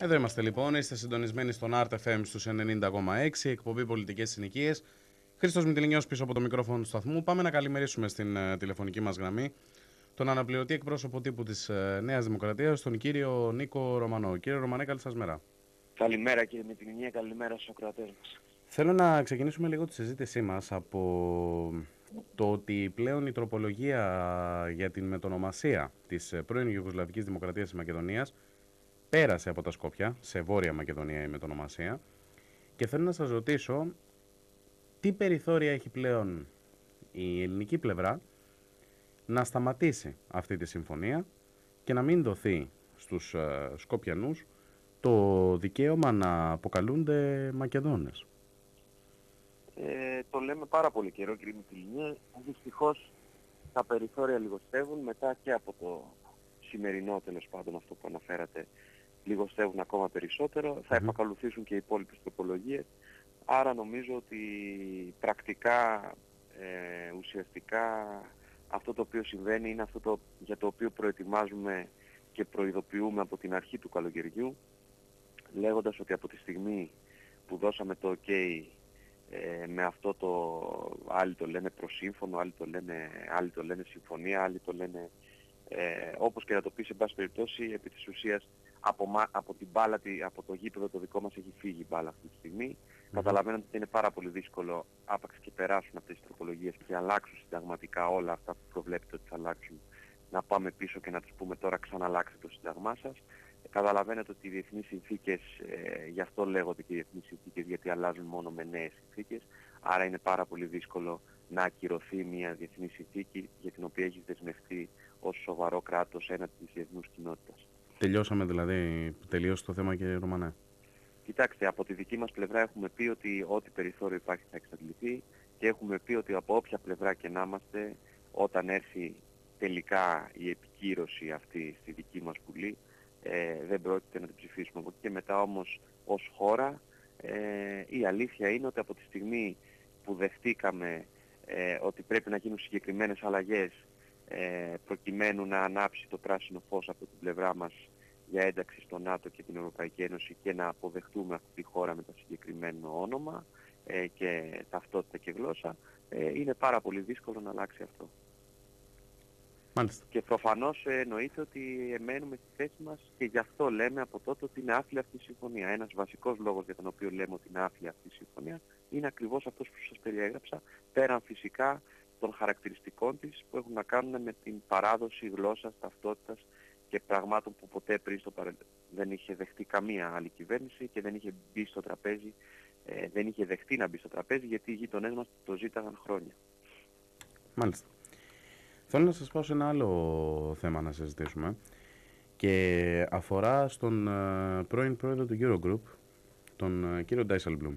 Εδώ είμαστε λοιπόν, είστε συντονισμένοι στον Art FM στους 90,6, εκπομπή πολιτικές συνοικίες. Χρήστος Μητυλινιός πίσω από το μικρόφωνο του σταθμού. Πάμε να καλημερίσουμε στην uh, τηλεφωνική μας γραμμή τον αναπληρωτή εκπρόσωπο τύπου της uh, Νέας Δημοκρατίας, τον κύριο Νίκο Ρωμανό. Κύριε Ρωμανέ, καλή σας μέρα. Καλημέρα κύριε Μητυλινία, καλημέρα στους ακροατές μας. Θέλω να ξεκινήσουμε λίγο τη συζήτησή μας από το ότι πλέον η τροπολογία για την μετονομασία της πρώην Ιουγκοσλαβικής Δημοκρατίας της Μακεδονίας πέρασε από τα Σκόπια, σε Βόρεια Μακεδονία η μετονομασία και θέλω να σας ρωτήσω τι περιθώρια έχει πλέον η ελληνική πλευρά να σταματήσει αυτή τη συμφωνία και να μην δοθεί στους uh, Σκοπιανούς το δικαίωμα να αποκαλούνται Μακεδόνες; Ε, το λέμε πάρα πολύ καιρό κύριε Μητυλινία. Δυστυχώς τα περιθώρια λιγοστεύουν μετά και από το σημερινό τέλος πάντων αυτό που αναφέρατε λιγοστεύουν ακόμα περισσότερο. Θα επακολουθήσουν και οι υπόλοιπες τροπολογίες. Άρα νομίζω ότι πρακτικά, ε, ουσιαστικά αυτό το οποίο συμβαίνει είναι αυτό το, για το οποίο προετοιμάζουμε και προειδοποιούμε από την αρχή του καλοκαιριού λέγοντας ότι από τη στιγμή που δώσαμε το OK ε, με αυτό το άλλοι το λένε προσύμφωνο, άλλοι το λένε, άλλοι το λένε συμφωνία, άλλοι το λένε ε, όπως και να το πεις σε πάση περιπτώσει επί της ουσίας από, από την μπάλα, από το γήπεδο το δικό μας έχει φύγει η μπάλα αυτή τη στιγμή. Mm-hmm. Καταλαβαίνω ότι είναι πάρα πολύ δύσκολο άπαξ και περάσουν αυτές τις τροπολογίες και αλλάξουν συνταγματικά όλα αυτά που προβλέπετε ότι θα αλλάξουν να πάμε πίσω και να τους πούμε τώρα ξαναλλάξτε το σύνταγμά σας. Καταλαβαίνετε ότι οι διεθνείς συνθήκες, ε, γι' αυτό λέγονται και οι διεθνείς συνθήκες, γιατί αλλάζουν μόνο με νέες συνθήκες. Άρα είναι πάρα πολύ δύσκολο να ακυρωθεί μια διεθνή συνθήκη για την οποία έχεις δεσμευτεί ως σοβαρό κράτος έναντι της διεθνούς κοινότητας. Τελειώσαμε δηλαδή, τελείωσε το θέμα και Ρωμανέ. Κοιτάξτε, από τη δική μας πλευρά έχουμε πει ότι ό,τι περιθώριο υπάρχει θα εξαντληθεί και έχουμε πει ότι από όποια πλευρά και να είμαστε, όταν έρθει τελικά η επικύρωση αυτή στη δική μας Βουλή, ε, δεν πρόκειται να την ψηφίσουμε. Από εκεί και μετά όμως ως χώρα ε, η αλήθεια είναι ότι από τη στιγμή που δεχτήκαμε ε, ότι πρέπει να γίνουν συγκεκριμένες αλλαγές ε, προκειμένου να ανάψει το πράσινο φως από την πλευρά μας για ένταξη στο ΝΑΤΟ και την Ευρωπαϊκή Ένωση και να αποδεχτούμε αυτή τη χώρα με το συγκεκριμένο όνομα ε, και ταυτότητα και γλώσσα, ε, είναι πάρα πολύ δύσκολο να αλλάξει αυτό. Μάλιστα. Και προφανώς ε, εννοείται ότι εμένουμε στη θέση μας και γι' αυτό λέμε από τότε ότι είναι άφλια αυτή η συμφωνία. Ένας βασικός λόγος για τον οποίο λέμε ότι είναι άφλια αυτή η συμφωνία είναι ακριβώς αυτός που σας περιέγραψα, πέραν φυσικά των χαρακτηριστικών της που έχουν να κάνουν με την παράδοση γλώσσας, ταυτότητας και πραγμάτων που ποτέ πριν στο παρελθόν δεν είχε δεχτεί καμία άλλη κυβέρνηση και δεν είχε μπει στο τραπέζι, ε, δεν είχε δεχτεί να μπει στο τραπέζι γιατί οι γείτονές μας το ζήταγαν χρόνια. Μάλιστα. Θέλω να σας πω σε ένα άλλο θέμα να συζητήσουμε και αφορά στον ε, πρώην πρόεδρο του Eurogroup, τον ε, κύριο Ντάισελμπλουμ.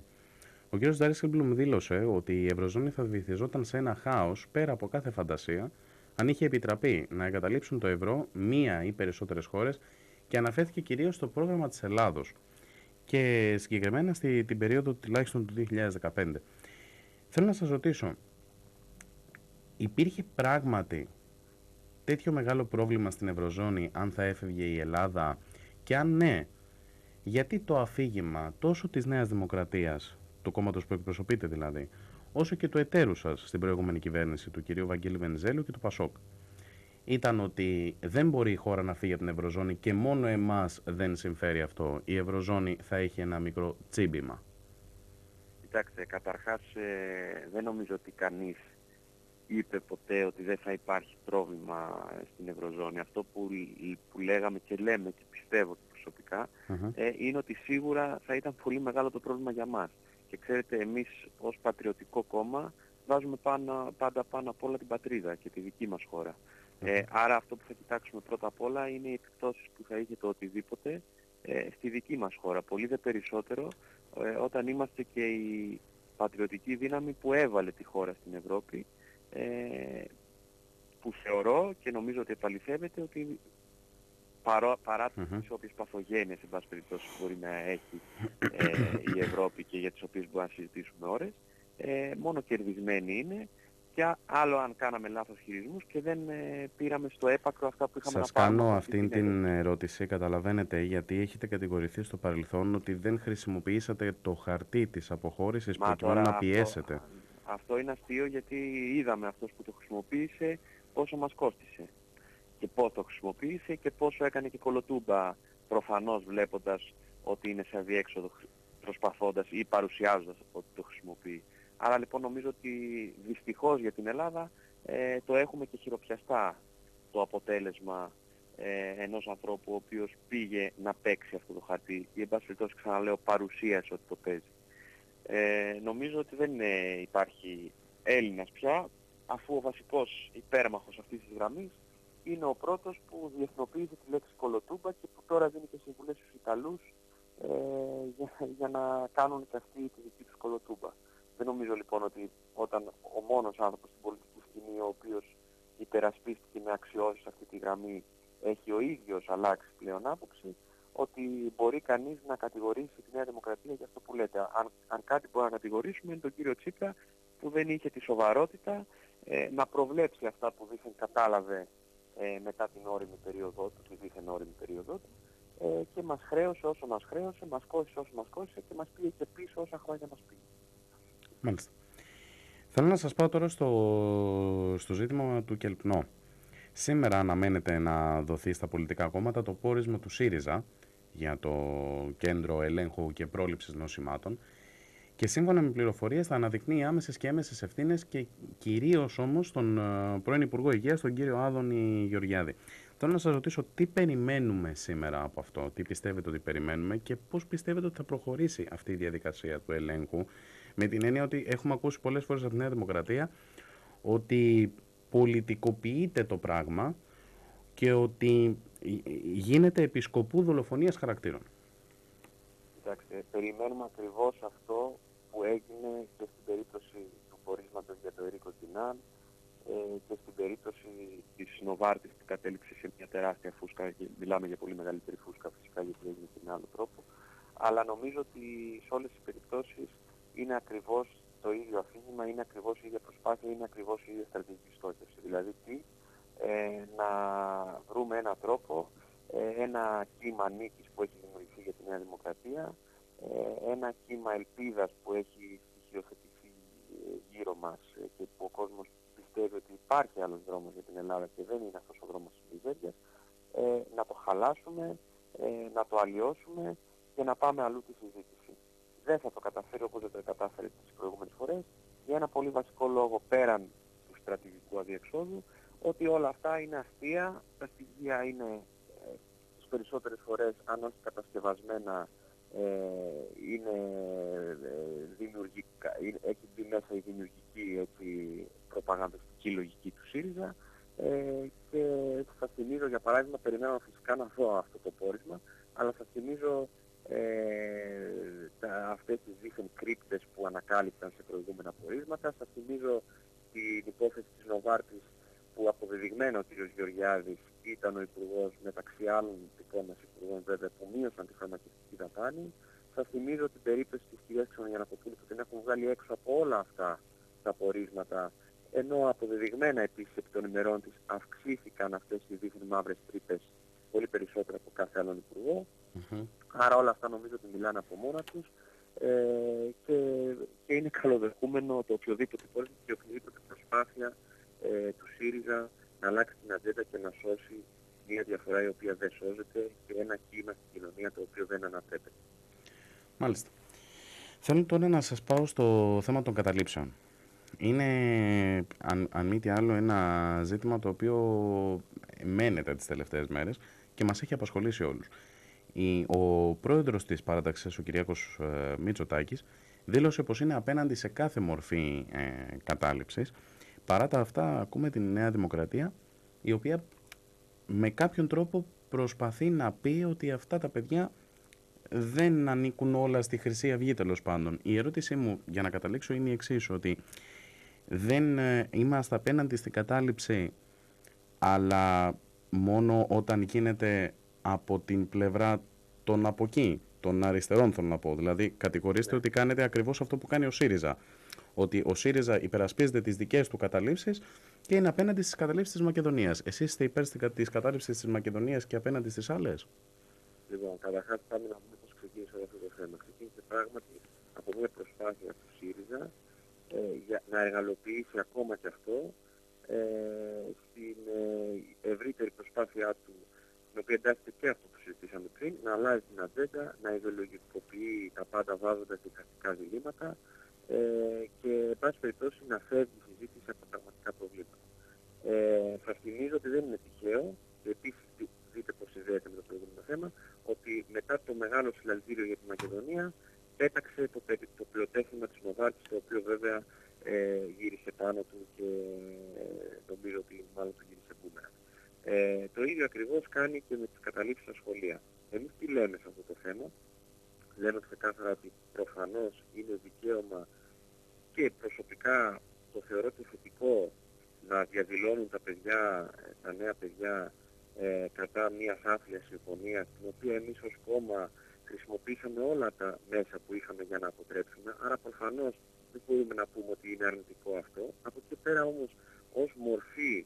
Ο κ. Ντάρισελμπλουμ δήλωσε ότι η Ευρωζώνη θα βυθιζόταν σε ένα χάος πέρα από κάθε φαντασία αν είχε επιτραπεί να εγκαταλείψουν το ευρώ μία ή περισσότερες χώρες και αναφέρθηκε κυρίως στο πρόγραμμα της Ελλάδος και συγκεκριμένα στη, την περίοδο τουλάχιστον του 2015. Θέλω να σας ρωτήσω, υπήρχε πράγματι τέτοιο μεγάλο πρόβλημα στην Ευρωζώνη αν θα έφευγε η Ελλάδα; Και αν ναι, γιατί το αφήγημα τόσο της Νέας Δημοκρατίας του κόμματος που εκπροσωπείτε δηλαδή, όσο και του εταίρου σας στην προηγούμενη κυβέρνηση, του κυρίου Βαγγέλη Βενιζέλου και του Πασόκ. Ήταν ότι δεν μπορεί η χώρα να φύγει από την Ευρωζώνη και μόνο εμάς δεν συμφέρει αυτό. Η Ευρωζώνη θα έχει ένα μικρό τσίμπημα. Κοιτάξτε, καταρχάς ε, δεν νομίζω ότι κανείς είπε ποτέ ότι δεν θα υπάρχει πρόβλημα στην Ευρωζώνη. Αυτό που, που λέγαμε και λέμε και πιστεύω προσωπικά ε, είναι ότι σίγουρα θα ήταν πολύ μεγάλο το πρόβλημα για μας. Και ξέρετε, εμείς ως πατριωτικό κόμμα βάζουμε πάνω, πάντα πάνω απ' όλα την πατρίδα και τη δική μας χώρα. Ε, άρα αυτό που θα κοιτάξουμε πρώτα απ' όλα είναι οι επιπτώσεις που θα είχε το οτιδήποτε ε, στη δική μας χώρα. Πολύ δε περισσότερο ε, όταν είμαστε και η πατριωτική δύναμη που έβαλε τη χώρα στην Ευρώπη ε, που θεωρώ και νομίζω ότι επαληθεύεται ότι παρά, παρά mm-hmm. τις όποιες παθογένειες εν πάση περιπτώσει μπορεί να έχει ε, η Ευρώπη και για τις οποίες μπορούμε να συζητήσουμε ώρες ε, μόνο κερδισμένοι είναι και άλλο αν κάναμε λάθος χειρισμούς και δεν ε, πήραμε στο έπακρο αυτά που είχαμε Σας να πάρουμε. κάνω αυτή την ερώτηση, καταλαβαίνετε, γιατί έχετε κατηγορηθεί στο παρελθόν ότι δεν χρησιμοποιήσατε το χαρτί της αποχώρησης Μα προκειμένου τώρα να πιέσετε. Αυτό, αυτό είναι αστείο γιατί είδαμε αυτός που το χρησιμοποίησε πόσο μας κόστισε και πώς το χρησιμοποίησε και πόσο έκανε και κολοτούμπα προφανώς βλέποντας ότι είναι σε αδιέξοδο προσπαθώντας ή παρουσιάζοντας ότι το χρησιμοποιεί. Άρα λοιπόν νομίζω ότι δυστυχώς για την Ελλάδα ε, το έχουμε και χειροπιαστά το αποτέλεσμα ε, ενός ανθρώπου ο οποίος πήγε να παίξει αυτό το χαρτί ή εν πάση περιπτώσει ξαναλέω παρουσίασε ότι το παίζει. Ε, νομίζω ότι δεν υπάρχει Έλληνας πια αφού ο βασικός υπέρμαχος αυτής της γραμμής είναι ο πρώτος που διεθνοποίησε τη λέξη κολοτούμπα και που τώρα δίνει και συμβουλές στους Ιταλούς ε, για, για, να κάνουν και αυτοί τη δική τους κολοτούμπα. Δεν νομίζω λοιπόν ότι όταν ο μόνος άνθρωπος στην πολιτική σκηνή ο οποίος υπερασπίστηκε με αξιώσεις αυτή τη γραμμή έχει ο ίδιος αλλάξει πλέον άποψη, ότι μπορεί κανείς να κατηγορήσει τη Νέα Δημοκρατία για αυτό που λέτε. Αν, αν κάτι μπορεί να κατηγορήσουμε είναι τον κύριο Τσίπρα που δεν είχε τη σοβαρότητα ε, να προβλέψει αυτά που δήθεν κατάλαβε ε, μετά την όρημη περίοδό του, τη δίθεν όρημη περίοδό του ε, και μας χρέωσε όσο μας χρέωσε, μας κόστησε όσο μας κόστησε και μας πήγε και πίσω όσα χρόνια μας πήγε. Μάλιστα. Θέλω να σας πάω τώρα στο, στο ζήτημα του Κελπνό. Σήμερα αναμένεται να δοθεί στα πολιτικά κόμματα το πόρισμα του ΣΥΡΙΖΑ για το Κέντρο Ελέγχου και Πρόληψης Νοσημάτων και σύμφωνα με πληροφορίες θα αναδεικνύει άμεσες και έμεσες ευθύνες και κυρίως όμως τον ε, πρώην Υπουργό Υγείας, τον κύριο Άδωνη Γεωργιάδη. Θέλω να σας ρωτήσω τι περιμένουμε σήμερα από αυτό, τι πιστεύετε ότι περιμένουμε και πώς πιστεύετε ότι θα προχωρήσει αυτή η διαδικασία του ελέγχου με την έννοια ότι έχουμε ακούσει πολλές φορές από τη Νέα Δημοκρατία ότι πολιτικοποιείται το πράγμα και ότι γίνεται επισκοπού δολοφονίας χαρακτήρων. Κοιτάξτε, περιμένουμε ακριβώς αυτό που έγινε και στην περίπτωση του πορίσματος για το Ερίκο Τινάν ε, και στην περίπτωση της Νοβάρτης που κατέληξε σε μια τεράστια φούσκα, και μιλάμε για πολύ μεγαλύτερη φούσκα φυσικά γιατί έγινε με άλλο τρόπο, αλλά νομίζω ότι σε όλες τις περιπτώσεις είναι ακριβώς το ίδιο αφήγημα, είναι ακριβώς η ίδια προσπάθεια, είναι ακριβώς η ίδια στρατηγική στόχευση. Δηλαδή τι, ε, να βρούμε έναν τρόπο, ε, ένα κύμα νίκης που έχει δημιουργηθεί για τη Νέα Δημοκρατία, ε, ένα κύμα ελπίδας που έχει στοιχειοθετηθεί ε, γύρω μας ε, και που ο κόσμος πιστεύει ότι υπάρχει άλλος δρόμος για την Ελλάδα και δεν είναι αυτός ο δρόμος της μιζέριας, να το χαλάσουμε, να το αλλοιώσουμε και να πάμε αλλού τη συζήτηση. Δεν θα το καταφέρει όπως δεν το κατάφερε τις προηγούμενες φορές για ένα πολύ βασικό λόγο πέραν του στρατηγικού αδιεξόδου ότι όλα αυτά είναι αστεία, τα στοιχεία είναι ε, τις περισσότερες φορές αν όχι κατασκευασμένα ε, είναι ε, δημιουργικά, είναι, έχει μπει μέσα η δημιουργική έτσι, προπαγανδιστική λογική του ΣΥΡΙΖΑ ε, και θα θυμίζω για παράδειγμα, περιμένω φυσικά να δω αυτό το πόρισμα, αλλά θα θυμίζω ε, τα, αυτές τις δίθεν κρύπτες που ανακάλυπταν σε προηγούμενα πορίσματα, θα θυμίζω την υπόθεση της Νοβάρτης που αποδεδειγμένο ο κ. Γεωργιάδης ήταν ο Υπουργός μεταξύ άλλων δικών μας Υπουργών βέβαια που μείωσαν τη φαρμακευτική δαπάνη. Σας θυμίζω την περίπτωση της κυρίας Ξενογιανακοπούλου που την έχουν βγάλει έξω από όλα αυτά τα πορίσματα ενώ αποδεδειγμένα επίσης επί των ημερών της αυξήθηκαν αυτές οι δίθεν μαύρες τρύπες πολύ περισσότερο από κάθε άλλον υπουργό. Άρα όλα αυτά νομίζω ότι μιλάνε από μόνα τους ε, και, και είναι καλοδεχούμενο το οποιοδήποτε πόρισμα και οποιοδήποτε προσπάθεια ε, του ΣΥΡΙΖΑ να αλλάξει την ατζέντα και να σώσει μια διαφορά η οποία δεν σώζεται και ένα κύμα στην κοινωνία το οποίο δεν ανατρέπεται. Μάλιστα. Θέλω τώρα να σας πάω στο θέμα των καταλήψεων. Είναι, αν, αν μη τι άλλο, ένα ζήτημα το οποίο μένεται τις τελευταίες μέρες και μας έχει απασχολήσει όλους. Η, ο πρόεδρος της παράταξης, ο Κυριάκος ε, Μητσοτάκης, δήλωσε πως είναι απέναντι σε κάθε μορφή ε, κατάληψης Παρά τα αυτά ακούμε την Νέα Δημοκρατία η οποία με κάποιον τρόπο προσπαθεί να πει ότι αυτά τα παιδιά δεν ανήκουν όλα στη Χρυσή Αυγή τέλος πάντων. Η ερώτησή μου για να καταλήξω είναι η εξής ότι δεν ε, είμαστε απέναντι στην κατάληψη αλλά μόνο όταν γίνεται από την πλευρά των από εκεί, των αριστερών θέλω να πω. Δηλαδή κατηγορήστε ότι κάνετε ακριβώς αυτό που κάνει ο ΣΥΡΙΖΑ ότι ο ΣΥΡΙΖΑ υπερασπίζεται τις δικές του καταλήψεις και είναι απέναντι στις καταλήψεις της Μακεδονίας. Εσείς είστε υπέρ της κατάληψης της Μακεδονίας και απέναντι στις άλλες; Λοιπόν, καταρχάς πάμε να δούμε πώς ξεκίνησε αυτό το θέμα. Ξεκίνησε πράγματι από μια προσπάθεια του ΣΥΡΙΖΑ ε, για να εργαλοποιήσει ακόμα και αυτό ε, στην ε, ευρύτερη προσπάθειά του, την οποία εντάσσεται και αυτό που συζητήσαμε πριν, να αλλάζει την ατζέντα, να ιδεολογικοποιεί τα πάντα βάζοντας δικαστικά διλήμματα ε, και, εν πάση περιπτώσει, να φεύγει η συζήτηση από πραγματικά προβλήματα. Ε, σας θυμίζω ότι δεν είναι τυχαίο, και επίσης δείτε πώς συνδέεται με το προηγούμενο θέμα, ότι μετά το μεγάλο συλλαλητήριο για τη Μακεδονία πέταξε το, το πλειοτέχνημα της Μοδάκης, το οποίο βέβαια ε, γύρισε πάνω του και ε, νομίζω ότι μάλλον του γύρισε μπούμερα. Ε, το ίδιο ακριβώς κάνει και με τις καταλήψεις στα σχολεία. Εμείς τι λέμε σε αυτό το θέμα. Λέμε ξεκάθαρα ότι προφανώς είναι δικαίωμα και προσωπικά το θεωρώ το θετικό να διαδηλώνουν τα παιδιά, τα νέα παιδιά ε, κατά μια άθλια συμφωνία την οποία εμείς ως κόμμα χρησιμοποίησαμε όλα τα μέσα που είχαμε για να αποτρέψουμε. Άρα προφανώς δεν μπορούμε να πούμε ότι είναι αρνητικό αυτό. Από εκεί πέρα όμως ως μορφή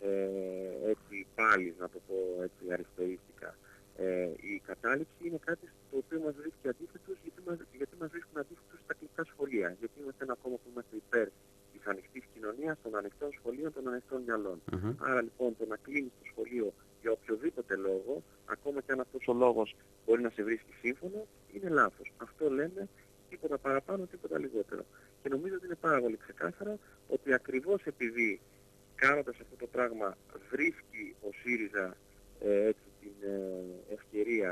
ε, έτσι πάλι να το πω έτσι αριστερίστικα ε, η κατάληψη είναι κάτι το οποίο μας βρίσκει αντίθετος γιατί μας, γιατί μας βρίσκουν αντίθετος στα κλειστά σχολεία. Γιατί είμαστε ένα κόμμα που είμαστε υπέρ της ανοιχτής κοινωνίας, των ανοιχτών σχολείων, των ανοιχτών μυαλών. Άρα λοιπόν το να κλείνεις το σχολείο για οποιοδήποτε λόγο, ακόμα και αν αυτός ο λόγος μπορεί να σε βρίσκει σύμφωνο, είναι λάθος. Αυτό λέμε τίποτα παραπάνω, τίποτα λιγότερο. Και νομίζω ότι είναι πάρα πολύ ξεκάθαρο ότι ακριβώς επειδή κάνοντας αυτό το πράγμα βρίσκει ο ΣΥΡΙΖΑ ε, έτσι, την ε, ευκαιρία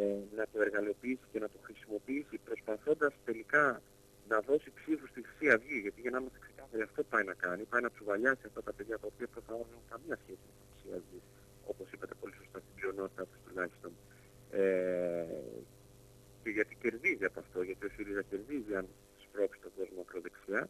ε, να το εργαλειοποιήσει και να το χρησιμοποιήσει προσπαθώντας τελικά να δώσει ψήφους στη Χρυσή Αυγή, γιατί για να είμαστε ξεκάθαροι αυτό πάει να κάνει, πάει να τσουβαλιάσει αυτά τα παιδιά τα οποία προφανώς δεν έχουν καμία σχέση με τη Χρυσή Αυγή, όπως είπατε πολύ σωστά στην πλειονότητα τους τουλάχιστον. Ε, και γιατί κερδίζει από αυτό, γιατί ο ΣΥΡΙΖΑ κερδίζει αν σπρώξει τον κόσμο ακροδεξιά.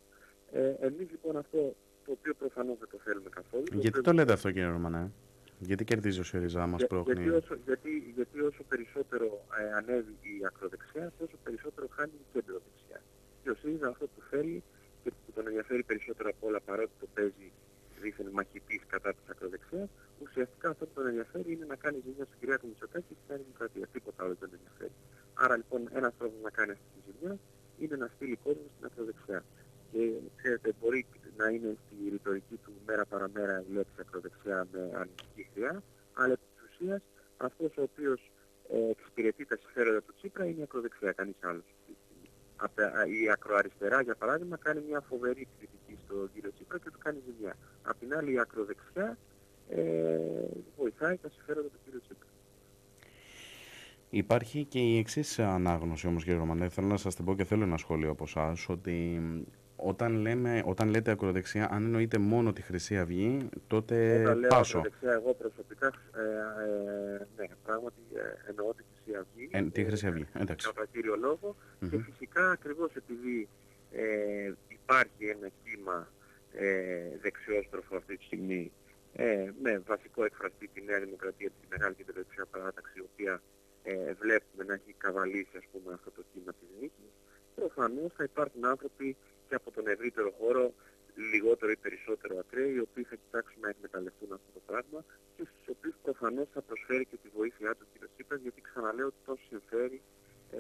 Ε, εμείς λοιπόν αυτό το οποίο προφανώς δεν το θέλουμε καθόλου. Γιατί το, λέτε αυτό κύριε Ρωμανέ; Γιατί κερδίζει ο ΣΥΡΙΖΑ μας Για, πρόχνει. Γιατί όσο, γιατί, γιατί όσο περισσότερο ε, ανέβει η ακροδεξιά, τόσο περισσότερο χάνει η κέντρο-δεξιά. Και ο ΣΥΡΙΖΑ αυτό που θέλει και που τον ενδιαφέρει περισσότερο από όλα παρότι το παίζει δίθεν μαχητής κατά της ακροδεξιάς, ουσιαστικά αυτό που τον ενδιαφέρει είναι να κάνει ζημιά στην κυρία του Μητσοτάκη και στην Δημοκρατία. Τίποτα άλλο δεν τον ενδιαφέρει. Άρα λοιπόν ένας τρόπος να κάνει αυτή τη ζημιά είναι να στείλει κόσμος στην ακροδεξιά. Και ξέρετε, μπορεί να είναι στη ρητορική του μέρα παραμέρα η λέξη ακροδεξιά με αρνητική χρειά, αλλά επί της ουσίας αυτός ο οποίος ε, εξυπηρετεί τα συμφέροντα του Τσίπρα είναι η ακροδεξιά, κανείς άλλος. Η ακροαριστερά, για παράδειγμα, κάνει μια φοβερή κριτική στον κύριο Τσίπρα και του κάνει ζημιά. Απ' την άλλη η ακροδεξιά ε, βοηθάει τα συμφέροντα του κύριου Τσίπρα. Υπάρχει και η εξής ανάγνωση όμως κύριε Ρωμανέ, θέλω να σας την πω και θέλω ένα σχόλιο από εσάς ότι όταν, λέμε, όταν λέτε ακροδεξιά, αν εννοείτε μόνο τη Χρυσή Αυγή, τότε όταν λέω πάσω. Ακροδεξιά, εγώ προσωπικά, ε, ε, ναι, πράγματι ε, εννοώ τη Χρυσή Αυγή. Ε, τη Χρυσή Αυγή, εντάξει. Κατά κύριο λόγο. Mm-hmm. Και φυσικά ακριβώς επειδή ε, υπάρχει ένα κύμα ε, δεξιόστροφο αυτή τη στιγμή, ε, με βασικό εκφραστή τη Νέα Δημοκρατία, τη Μεγάλη Κεντροδεξιά Παράταξη, η οποία ε, βλέπουμε να έχει καβαλήσει ας πούμε αυτό το κύμα της νίκης, προφανώς θα υπάρχουν άνθρωποι και από τον ευρύτερο χώρο λιγότερο ή περισσότερο ακραίοι, οι οποίοι θα κοιτάξουν να εκμεταλλευτούν αυτό το πράγμα και στους οποίους προφανώς θα προσφέρει και τη βοήθειά του κ. Τσίπρας, γιατί ξαναλέω ότι τόσο συμφέρει ε,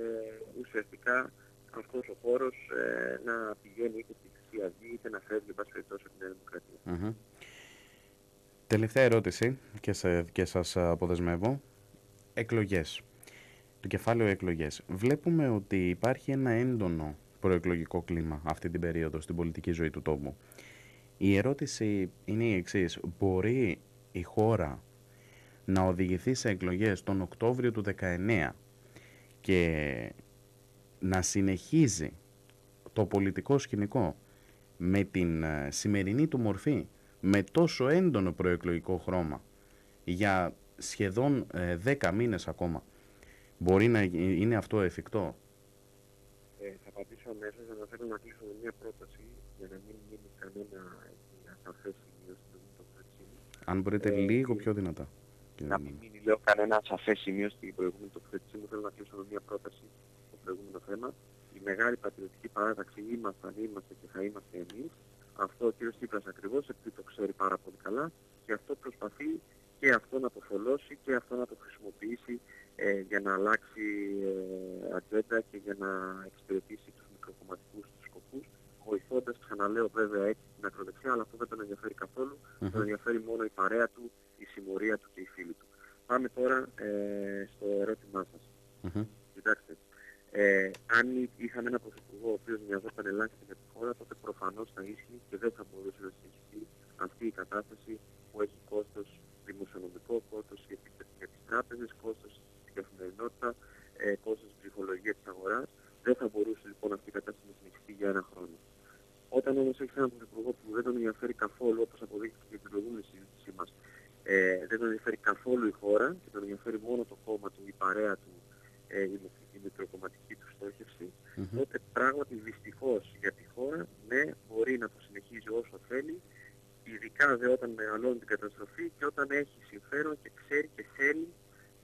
ουσιαστικά αυτός ο χώρος ε, να πηγαίνει είτε στη Χρυσή Αυγή είτε να φεύγει πάση περιπτώσει από την Νέα Δημοκρατία. Mm-hmm. Τελευταία ερώτηση και, σε, και σας αποδεσμεύω. Εκλογές το κεφάλαιο εκλογές. Βλέπουμε ότι υπάρχει ένα έντονο προεκλογικό κλίμα αυτή την περίοδο στην πολιτική ζωή του τόπου. Η ερώτηση είναι η εξής. Μπορεί η χώρα να οδηγηθεί σε εκλογές τον Οκτώβριο του 19 και να συνεχίζει το πολιτικό σκηνικό με την ε, σημερινή του μορφή, με τόσο έντονο προεκλογικό χρώμα για σχεδόν 10 ε, μήνες ακόμα. Μπορεί να είναι αυτό εφικτό; Ε, θα απαντήσω αμέσως, αλλά θέλω να κλείσω με μια πρόταση για να μην μείνει κανένα ασαφές σημείο στην τοποθέτησή μου. Αν μπορείτε ε, λίγο πιο δυνατά. Να μην μείνει, λέω, κανένα ασαφές σημείο στην προηγούμενη τοποθέτησή μου. Θέλω να κλείσω με μια πρόταση στο προηγούμενο θέμα. Η μεγάλη πατριωτική παράταξη ήμασταν, είμαστε και θα είμαστε εμείς. Αυτό ο κ. Τσίπρας ακριβώς, επειδή το ξέρει πάρα πολύ καλά και αυτό προσπαθεί και αυτό να το θολώσει και αυτό να το χρησιμοποιήσει ε, για να αλλάξει ε, ατζέντα και για να εξυπηρετήσει τους μικροκομματικούς τους σκοπούς, βοηθώντας, ξαναλέω βέβαια έτσι την ακροδεξιά, αλλά αυτό δεν τον ενδιαφέρει καθόλου, mm-hmm. τον ενδιαφέρει μόνο η παρέα του, η συμμορία του και οι φίλοι του. Πάμε τώρα ε, στο ερώτημά σας. Mm-hmm. Κοιτάξτε, ε, αν είχαμε έναν πρωθυπουργό ο οποίος μοιαζόταν ελάχιστα για τη χώρα, τότε προφανώς θα ίσχυε και δεν θα μπορούσε να συνεχιστεί αυτή η κατάσταση που έχει κόστος δημοσιονομικό, κόστος για, για τις τράπεζες, κόστος στην καθημερινότητα, ε, κόστος ψυχολογία της αγοράς. Δεν θα μπορούσε λοιπόν αυτή η κατάσταση να συνεχιστεί για ένα χρόνο. Όταν όμως έχει έναν πρωθυπουργό που δεν τον ενδιαφέρει καθόλου, όπως αποδείχθηκε και την προηγούμενη συζήτησή μας, ε, δεν τον ενδιαφέρει καθόλου η χώρα και τον ενδιαφέρει μόνο το κόμμα του, η παρέα του, ε, η, η μικροκομματική του στόχευση, mm-hmm. τότε πράγματι δυστυχώς για τη χώρα, ναι, μπορεί να το συνεχίζει όσο θέλει, ειδικά δε όταν μεγαλώνει την καταστροφή και όταν έχει συμφέρον και ξέρει και θέλει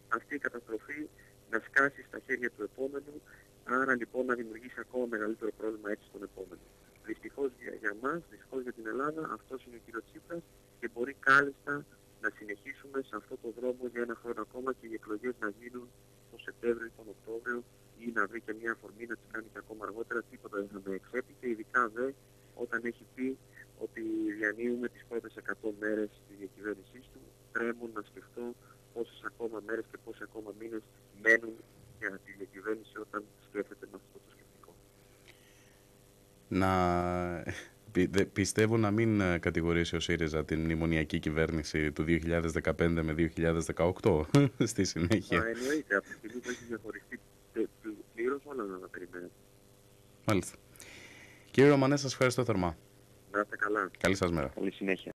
αυτή η καταστροφή να σκάσει στα χέρια του επόμενου, άρα λοιπόν να δημιουργήσει ακόμα μεγαλύτερο πρόβλημα έτσι στον επόμενο. Δυστυχώς για, για μας, δυστυχώς για την Ελλάδα, αυτός είναι ο κύριος Τσίπρας και μπορεί κάλλιστα να συνεχίσουμε σε αυτό το δρόμο για ένα χρόνο ακόμα και οι εκλογές να γίνουν το Σεπτέμβριο ή τον Οκτώβριο ή να βρει και μια αφορμή να τις κάνει και ακόμα αργότερα, τίποτα δεν θα με εξέπειτε, ειδικά δε όταν έχει πει ότι διανύουμε τις πρώτες 100 μέρες της διακυβέρνησής του, τρέμουν να σκεφτώ πόσες ακόμα μέρες και πόσοι ακόμα μήνες μένουν για τη διακυβέρνηση όταν σκέφτεται με αυτό το σκεπτικό. Να πιστεύω να μην ε, κατηγορήσει ο ΣΥΡΙΖΑ την μνημονιακή κυβέρνηση του 2015 με 2018 στη συνέχεια. Μα εννοείται, από τη στιγμή που έχει διαχωριστεί πλήρως όλα να τα περιμένετε. Μάλιστα. Κύριε Ρωμανέ, σας ευχαριστώ θερμά. Να είστε καλά. Καλή σας μέρα. Καλή συνέχεια.